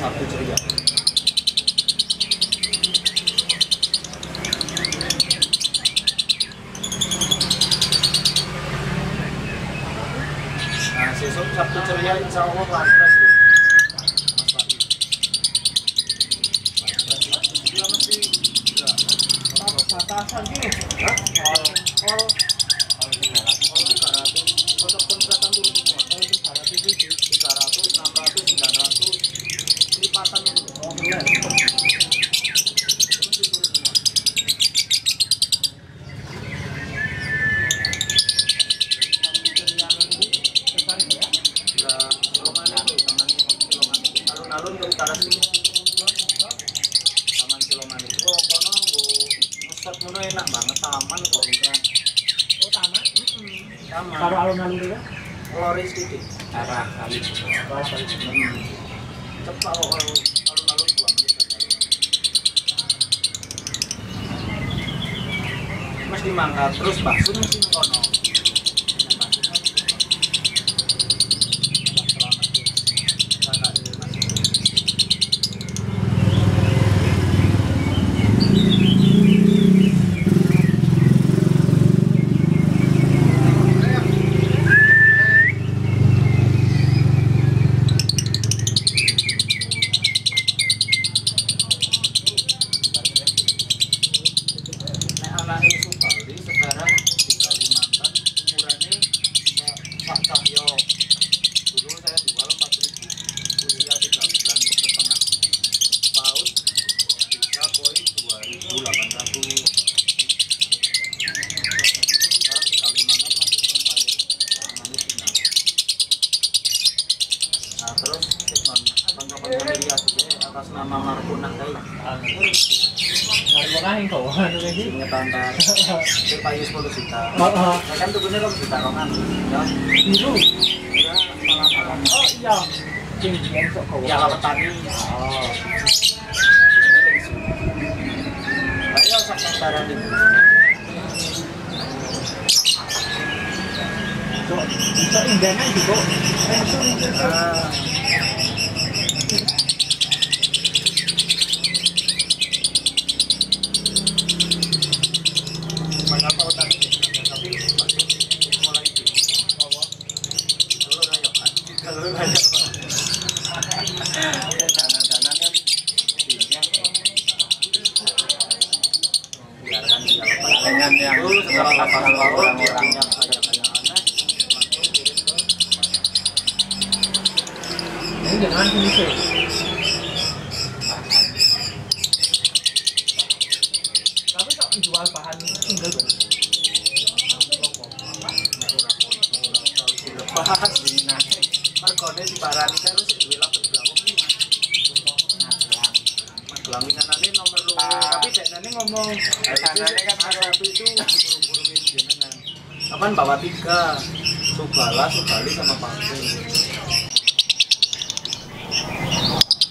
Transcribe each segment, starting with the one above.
Sabtu ceria. Nah, Sabtu ceria insya Allah lantas gitu 300. Tetap kontratan turun semua. oh itu 300, 600, 900 lipatan itu. oh keren Itu mesti turun semua. tertarik ya Udah Silongan itu, Taman Silongan. Alun-alun ke utara sini. Taman Silongan itu. Oh, kono nggo ngesot ngono enak banget taman kok oh taman Taman. karo alun-alun itu ya Loris titik. arah kali bawah kali Hmm. Cepat kok kalau alun-alun dua menit terus bakso mesti nang kono. Nang bakso kan. Mbak Selamat tuh. Kakak ini masih. Nek anake Subali sekarang di Kalimantan umurannya Pak Pak Cahyo. Dulu saya jual 4000 kuliah 3 bulan setengah tahun bisa poin 2800 sekarang di Kalimantan masih on fire namanya final nah terus kon konco-konco lihat juga atas nama Marpunah kayak dari mana yang kau anu lagi ngetantar itu payu 10 juta oh oh Nah, kan tubuhnya kan juta rongan ya biru ya oh iya cing yang sok kau ya lawan tani oh ayo sak barang itu sok sok indahnya itu Ah. Banyak apa utang ini? Tapi masuk mulai itu. Kalau nggak yuk, kan? Kalau nggak yuk. Danan-danan kan ini ya. Biarkan dia yang setelah lapangan kalau orang-orang yang aneh, ini tapi kok jual bahan single tuh bahas di barani terus duwe nanti nomor lu tapi nanti ngomong Sanane kan satu itu buru-buru jenengan kapan bawa tiga? Subala, Subali sama Pakun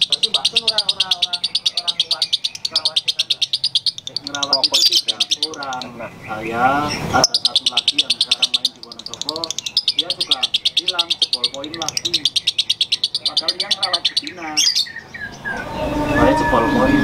berarti Mbak Tun orang orang orang orang luar rawat kan ngerawat itu orang saya ada satu lagi yang sekarang main di Wonosobo dia juga hilang jebol poin lagi padahal dia ngerawat di dinas Baik jebol poin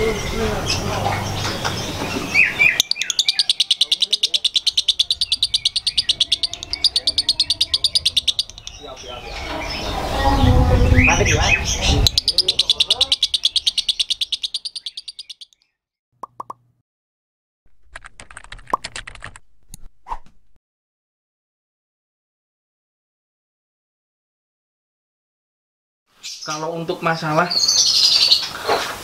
kalau untuk masalah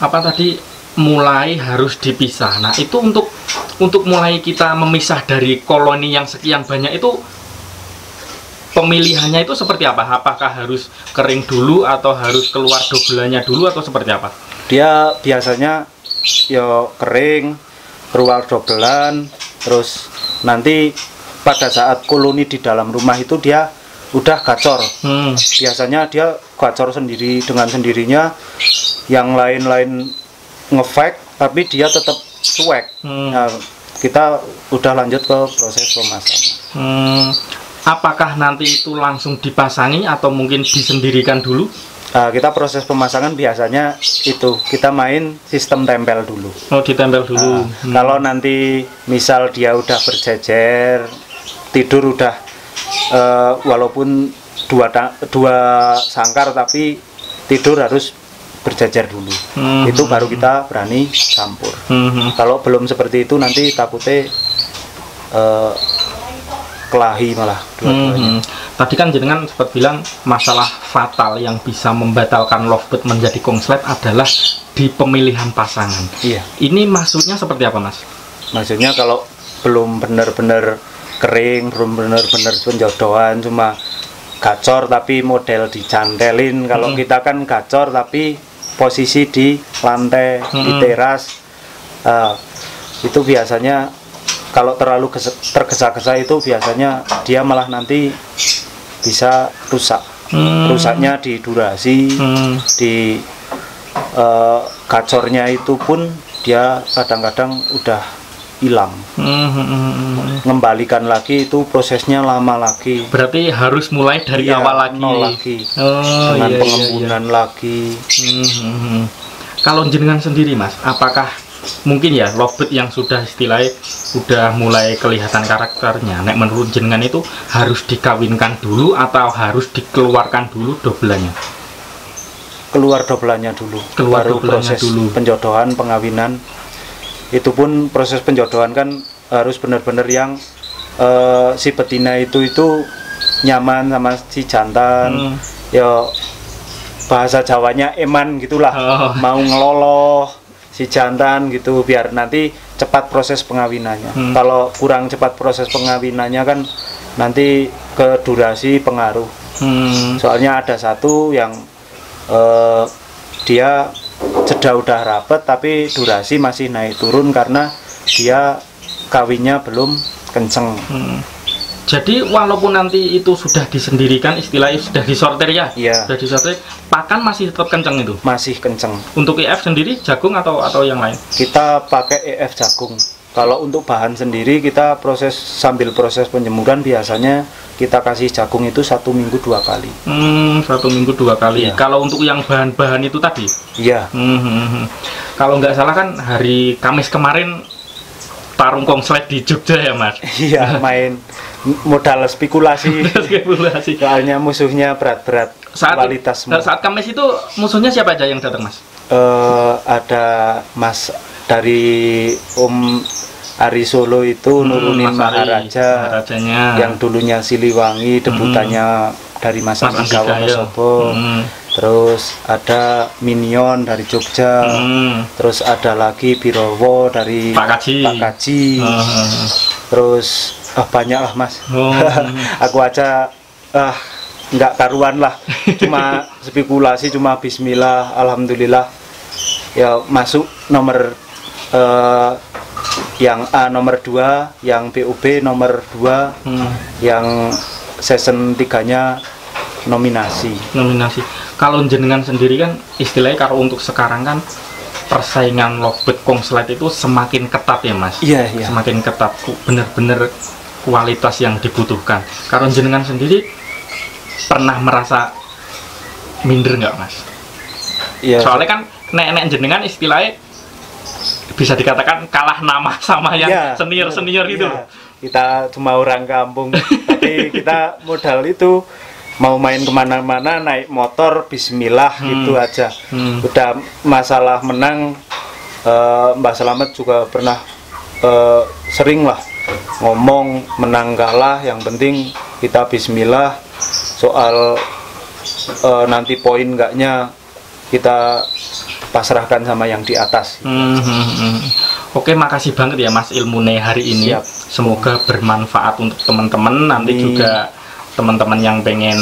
apa tadi mulai harus dipisah. Nah, itu untuk untuk mulai kita memisah dari koloni yang sekian banyak itu pemilihannya itu seperti apa? Apakah harus kering dulu atau harus keluar dobelannya dulu atau seperti apa? dia biasanya yo kering keluar dobelan terus nanti pada saat koloni di dalam rumah itu dia udah gacor Hmm. biasanya dia gacor sendiri dengan sendirinya yang lain-lain ngefek tapi dia tetap cuek Hmm. Nah, kita udah lanjut ke proses pemasangan Hmm, apakah nanti itu langsung dipasangi atau mungkin disendirikan dulu? Nah, kita proses pemasangan biasanya itu kita main sistem tempel dulu Oh, ditempel dulu. Nah, Hmm. Kalau nanti misal dia udah berjejer, tidur udah eh, walaupun dua dua sangkar tapi tidur harus berjejer dulu. Hmm. Itu baru kita berani campur. Hmm, hmm. Kalau belum seperti itu nanti takutnya eh, kelahi malah dua-duanya. Hmm, Tadi kan jenengan sempat bilang masalah fatal yang bisa membatalkan lovebird menjadi kongslet adalah di pemilihan pasangan. Iya. Ini maksudnya seperti apa, Mas? Maksudnya kalau belum benar-benar kering, belum benar-benar penjodohan cuma gacor tapi model dicantelin. Kalau Mm. kita kan gacor tapi posisi di lantai, di Mm. teras. Eh, itu biasanya kalau terlalu tergesa-gesa itu biasanya dia malah nanti bisa rusak. Hmm. Rusaknya di durasi, Hmm, di eh, gacornya itu pun dia kadang-kadang udah hilang hmm, hmm, ngembalikan lagi itu prosesnya lama lagi Berarti harus mulai dari Iya, awal lagi. nol lagi. Oh, dengan iya, iya, pengembunan lagi iya. Hmm, hmm, hmm. Kalau jenengan sendiri, Mas, apakah mungkin ya lovebird yang sudah istilahnya sudah mulai kelihatan karakternya nek menurut jenengan itu harus dikawinkan dulu atau harus dikeluarkan dulu dobelannya keluar dobelannya dulu Keluar baru proses dulu. penjodohan pengawinan itu pun proses penjodohan kan harus benar-benar yang eh, si betina itu itu nyaman sama si jantan Hmm. ya bahasa Jawanya eman gitulah Oh. mau ngeloloh si jantan gitu biar nanti cepat proses pengawinannya Hmm. kalau kurang cepat proses pengawinannya kan nanti ke durasi pengaruh Hmm, soalnya ada satu yang eh, dia jeda udah rapet tapi durasi masih naik turun karena dia kawinnya belum kenceng hmm. Jadi walaupun nanti itu sudah disendirikan istilahnya sudah disortir ya, Iya. sudah disortir, pakan masih tetap kenceng itu. masih kenceng Untuk IF sendiri jagung atau atau yang lain? kita pakai EF jagung kalau untuk bahan sendiri kita proses sambil proses penjemuran biasanya kita kasih jagung itu satu minggu dua kali Hmm, satu minggu dua kali. Iya. Kalau untuk yang bahan-bahan itu tadi, iya hmm, hmm, hmm. kalau nggak salah kan hari Kamis kemarin tarung kongslet di Jogja ya mas. iya main modal spekulasi Spekulasi. soalnya musuhnya berat-berat saat kualitas semua. saat Kamis itu musuhnya siapa aja yang datang mas? Eh, ada Mas dari Om Ari Solo itu nurunin Hmm, Mas Ari, Maharaja Maharajanya. yang dulunya Siliwangi debutannya dari Mas Mas ya. Wonosobo Hmm. terus ada Minion dari Jogja Hmm. terus ada lagi Birowo dari Pak Kaji. Pak Kaji Ah, terus ah, banyak lah Mas Oh. aku aja ah nggak karuan lah cuma spekulasi cuma Bismillah Alhamdulillah ya masuk nomor eh, yang A nomor 2 yang PUB nomor 2 hmm. yang season 3 nya nominasi nominasi. Kalau jenengan sendiri kan istilahnya kalau untuk sekarang kan persaingan lovebird kongslet itu semakin ketat ya mas. iya iya Semakin ketat, bener-bener kualitas yang dibutuhkan. Kalau jenengan sendiri pernah merasa minder nggak mas? iya Soalnya kan nenek jenengan istilahnya bisa dikatakan kalah nama sama yang Iya, senior senior gitu. iya. kita cuma orang kampung tapi kita modal itu mau main ke mana-mana naik motor Bismillah Hmm. gitu aja Hmm. udah masalah menang eh, Mbak Selamat juga pernah eh, sering lah ngomong menang kalah yang penting kita Bismillah soal eh, nanti poin enggaknya kita pasrahkan sama yang di atas Hmm, hmm, hmm. Oke, makasih banget ya Mas ilmune hari ini. Siap. Semoga bermanfaat untuk teman-teman. Nanti Amin. juga teman-teman yang pengen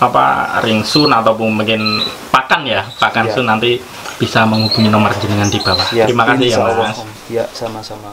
apa ringsun ataupun mungkin pakan ya, pakan Iya. sun nanti bisa menghubungi nomor jenengan di bawah. Ya, Terima kasih ya Mas. Ya sama-sama